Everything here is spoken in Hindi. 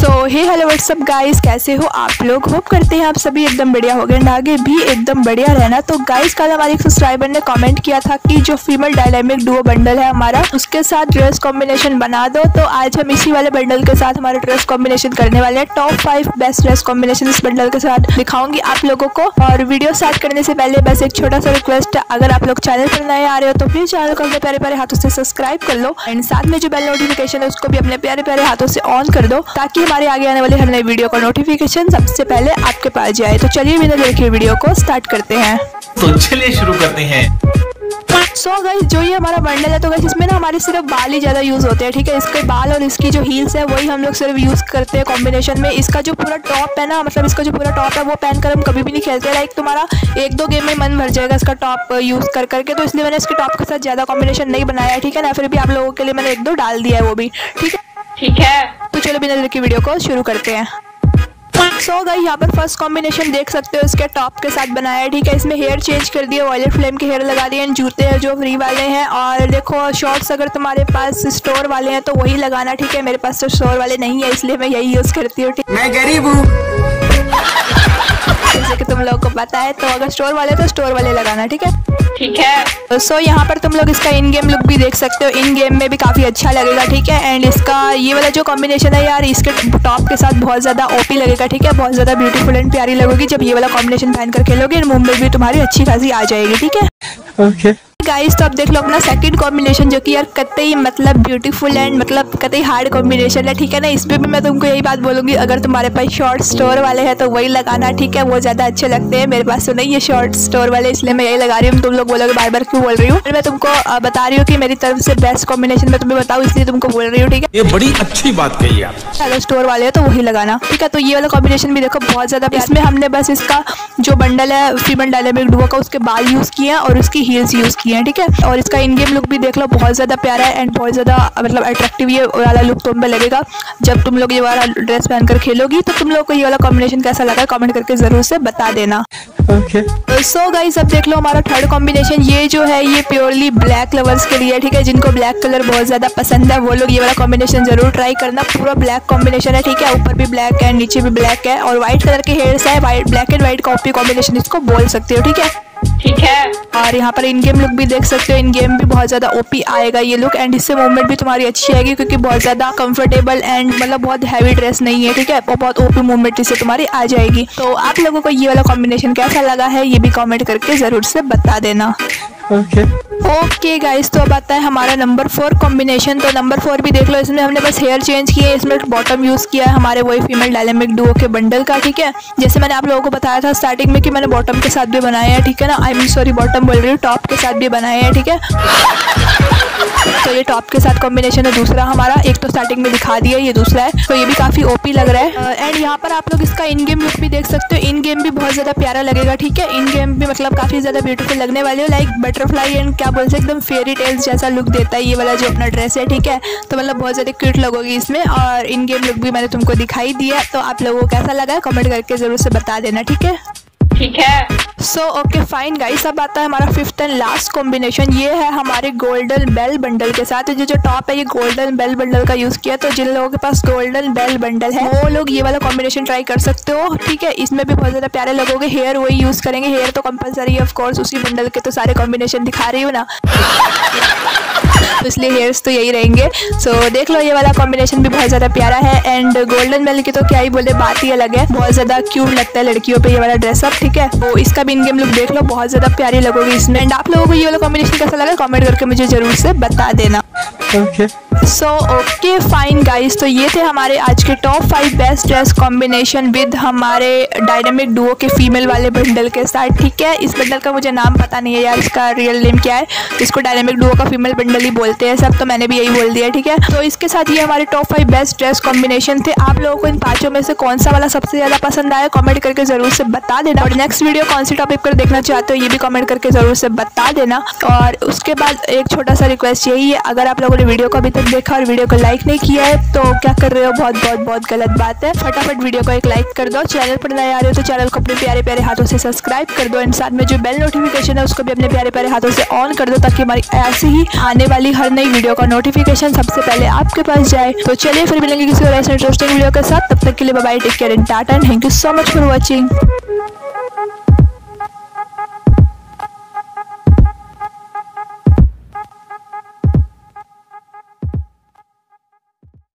So hey hello what's up guys कैसे हो आप लोग? होप करते हैं आप सभी एकदम बढ़िया हो गए एंड आगे भी एकदम बढ़िया रहना। तो गाइस कल हमारे एक सब्सक्राइबर ने कमेंट किया था कि जो फीमेल डायनामिक डुओ बंडल है हमारा, उसके साथ ड्रेस कॉम्बिनेशन बना दो। तो आज हम इसी वाले बंडल के साथ हमारा ड्रेस कॉम्बिनेशन करने वाले हैं। Top five best dress combination इस बंडल के साथ दिखाऊँगी आप लोगों को। और वीडियो स्टार्ट करने से पहले बस एक छोटा सा रिक्वेस्ट है अगर आप लोग चैनल पर नए आ रहे हो तो प्लीज़ चैनल को अपने प्यारे प्यारे हाथों से सब्सक्राइब कर लो। एंड साथ में जो बेल नोटिफिकेशन है, उसको भी अपने प्यारे प्यारे हाथों से ऑन कर दो, ताकि हमारे आगे आने वाले हर नए वीडियो का नोटिफिकेशन सबसे पहले आपके पास जाए। तो चलिए बिना देखिए वीडियो को स्टार्ट करते हैं। तो चलिए शुरू करते हैं। सो so गाइस जो ये हमारा बंडल है तो गाइस इसमें ना हमारे सिर्फ़ बाल ही ज़्यादा यूज़ होते हैं ठीक है? इसके बाल और इसकी जो हील्स है वही हम लोग सिर्फ़ यूज़ करते हैं कॉम्बिनेशन में। इसका जो पूरा टॉप है ना मतलब इसका जो पूरा टॉप है वो पहन कर हम कभी भी नहीं खेलते लाइक तुम्हारा एक दो गेम में मन भर जाएगा इसका टॉप यूज़ कर करके। तो इसलिए मैंने इसके टॉप के साथ ज़्यादा कॉम्बिनेशन नहीं बनाया ठीक है ना? फिर भी आप लोगों के लिए मैंने एक दो डाल दिया है वो भी ठीक है? ठीक है की वीडियो को शुरू करते हैं। सो so गई यहाँ पर फ़र्स्ट कॉम्बिनेशन देख सकते हो, इसके टॉप के साथ बनाया है, ठीक है? इसमें हेयर चेंज कर दिया वॉयलेट फ्लेम के हेयर लगा दिए जूते हैं जो फ्री वाले हैं। और देखो शॉर्ट्स अगर तुम्हारे पास स्टोर वाले हैं तो वही लगाना, ठीक है? मेरे पास तो स्टोर वाले नहीं है, इसलिए मैं यही यूज़ करती हूँ? मैं गरीब हूँ। तुम लोग को पता है तो अगर स्टोर वाले तो स्टोर वाले लगाना ठीक है? ठीक है। सो so, यहाँ पर तुम लोग इसका इन गेम लुक भी देख सकते हो। इन गेम में भी काफ़ी अच्छा लगेगा ठीक है? एंड इसका ये वाला जो कॉम्बिनेशन है यार इसके टॉप के साथ बहुत ज़्यादा ओपी लगेगा ठीक है? बहुत ज़्यादा ब्यूटीफुल एंड प्यारी लगेगी जब ये वाला कॉम्बिनेशन पहन कर खेलोगे एंड मुंबई भी तुम्हारी अच्छी खासी आ जाएगी ठीक है? Okay okay. गाइस तो आप देख लो अपना सेकंड कॉम्बिनेशन जो कि यार कतई मतलब ब्यूटीफुल एंड मतलब कतई हार्ड कॉम्बिनेशन है ठीक है ना? इसमें भी मैं तुमको यही बात बोलूँगी अगर तुम्हारे पास शॉर्ट स्टोर वाले हैं तो वही लगाना ठीक है? वो ज़्यादा अच्छे लगते हैं। मेरे पास तो नहीं है शॉर्ट स्टोर वाले इसलिए मैं यही लगा रही हूँ। तुम लोग बोलोगे बार बार क्यों बोल रही हूँ? मैं तुमको बता रही हूँ कि मेरी तरफ़ से बेस्ट कॉम्बिनेशन मैं तुम्हें बताऊँ इसलिए तुमको बोल रही हूँ ठीक है? ये बड़ी अच्छी बात कही आप अगर स्टोर वाले है तो वही लगाना ठीक है? तो ये वाला कॉम्बिनेशन भी देखो बहुत ज़्यादा इसमें हमने बस इसका जो बंडल है फीमेल डायनामिक डुओ का उसके बाल यूज़ किए हैं और उसकी हील्स यूज़ किए हैं ठीक है? और इसका इन गेम लुक भी देख लो बहुत ज़्यादा प्यारा है एंड बहुत ज़्यादा मतलब अट्रैक्टिव ये वाला लुक तुम पे लगेगा। जब तुम लोग ये वाला ड्रेस पहनकर खेलोगी तो तुम लोग को ये वाला कॉम्बिनेशन कैसा लगा? कमेंट करके ज़रूर से बता देना। ओके सो गाइस अब देख लो हमारा थर्ड कॉम्बिनेशन ये जो है ये प्योरली ब्लैक लवर्स के लिए ठीक है? जिनको ब्लैक कलर बहुत ज़्यादा पसंद है वो लोग ये वाला कॉम्बिनेशन ज़रूर ट्राई करना। पूरा ब्लैक कॉम्बिनेशन है ठीक है? ऊपर भी ब्लैक है नीचे भी ब्लैक है और व्हाइट कलर के हेयर्स है black and white copy combination इसको बोल सकते हो ठीक है? ठीक है। और यहाँ पर इन गेम लुक भी देख सकते हो। इन गेम भी बहुत ज़्यादा ओपी आएगा ये लुक एंड इससे मूवमेंट भी तुम्हारी अच्छी आएगी क्योंकि बहुत ज़्यादा कंफर्टेबल एंड मतलब बहुत हैवी ड्रेस नहीं है, ठीक है? और बहुत ओपी मूवमेंट इससे तुम्हारी आ जाएगी। तो आप लोगों को ये वाला कॉम्बिनेशन कैसा लगा है, ये भी कॉमेंट करके ज़रूर से बता देना। ओके ओके गाइस तो अब आता है हमारा नंबर फोर कॉम्बिनेशन तो नंबर फोर भी देख लो, इसमें हमने बस हेयर चेंज किए इसमें बॉटम यूज़ किया है हमारे वही फीमेल डायलेमिक डुओ के बंडल का, ठीक है? जैसे मैंने आप लोगों को बताया था स्टार्टिंग में कि मैंने बॉटम के साथ भी बनाया है, ठीक है ना? आई मीन सॉरी बॉटम बोल रही हूँ टॉप के साथ भी बनाया है, ठीक है? तो ये टॉप के साथ कॉम्बिनेशन है। दूसरा हमारा, एक तो स्टार्टिंग में दिखा दिया, ये दूसरा है। तो ये भी काफ़ी ओपी लग रहा है। एंड यहाँ पर आप लोग इसका इन गेम लुक भी देख सकते हो। इन गेम भी बहुत ज़्यादा प्यारा लगेगा, ठीक है? इन गेम भी मतलब काफ़ी ज़्यादा ब्यूटीफुल लगने वाले हो। लाइक बटरफ्लाई एंड क्या बोलते हैं, एकदम फेरी टेल्स जैसा लुक देता है ये वाला जो अपना ड्रेस है, ठीक है? तो मतलब बहुत ज़्यादा क्यूट लगोगी इसमें। और इन गेम लुक भी मैंने तुमको दिखाई दिया। तो आप लोगों को कैसा लगा कमेंट करके ज़रूर से बता देना, ठीक है? ठीक है? सो ओके फाइन गाइस अब आता है हमारा फिफ्थ एंड लास्ट कॉम्बिनेशन ये है हमारे गोल्डन बेल बंडल के साथ. जो जो टॉप है, ये गोल्डन बेल बंडल का यूज़ किया तो जिन लोगों के पास गोल्डन बेल बंडल है, वो लोग ये वाला कॉम्बिनेशन ट्राई कर सकते हो. ठीक है, इसमें भी बहुत ज़्यादा प्यारे लगोगे हेयर वही यूज़ करेंगे. हेयर तो कंपलसरी ऑफकोर्स उसी बंडल के तो सारे कॉम्बिनेशन दिखा रही हूँ ना. इसलिए हेयर्स तो यही रहेंगे। सो so, देख लो ये वाला कॉम्बिनेशन भी बहुत ज़्यादा प्यारा है। एंड गोल्डन बेल की तो क्या ही बोले बात ही अलग है। बहुत ज़्यादा क्यूट लगता है लड़कियों पे ये वाला ड्रेसअप ठीक है? तो इसका भी इन गेम लुक देख लो बहुत ज़्यादा प्यारी लगोगी इसमें। एंड आप लोगों को ये वाला कॉम्बिनेशन कैसा लगा कमेंट करके मुझे ज़रूर से बता देना। Okay so okay fine guys तो ये थे हमारे आज के top five best dress combination with हमारे डायनामिक डुओ के फीमेल वाले बंडल के साथ ठीक है? इस बंडल का मुझे नाम पता नहीं है यार इसका रियल नेम क्या है? इसको डायनामिक डुओ का फीमेल बंडल ही बोलते हैं। सब तो मैंने भी यही बोल दिया, ठीक है? तो इसके साथ ये हमारे top five best dress combination थे। आप लोगों को इन पाँचों में से कौन सा वाला सबसे ज़्यादा पसंद आया कॉमेंट करके ज़रूर से बता देना। और नेक्स्ट वीडियो कौन सी टॉपिक पर देखना चाहते हो, ये भी कॉमेंट करके ज़रूर से बता देना। और उसके बाद एक छोटा सा रिक्वेस्ट यही है, अगर आप लोगों ने वीडियो को अभी तक देखा और वीडियो को लाइक नहीं किया है तो क्या कर रहे हो? बहुत बहुत बहुत गलत बात है। फटाफट वीडियो को एक लाइक कर दो। चैनल पर नए आ रहे हो तो चैनल को अपने प्यारे प्यारे हाथों से सब्सक्राइब कर दो एंड साथ में जो बेल नोटिफिकेशन है, उसको भी अपने प्यारे प्यारे हाथों से ऑन कर दो, ताकि हमारी ऐसी ही आने वाली हर नई वीडियो का नोटिफिकेशन सबसे पहले आपके पास जाए। तो चलिए फिर मिलेंगे किसी और ऐसे इंटरेस्टिंग वीडियो के साथ। तब तक के लिए bye take care and tata and thank you so much for watching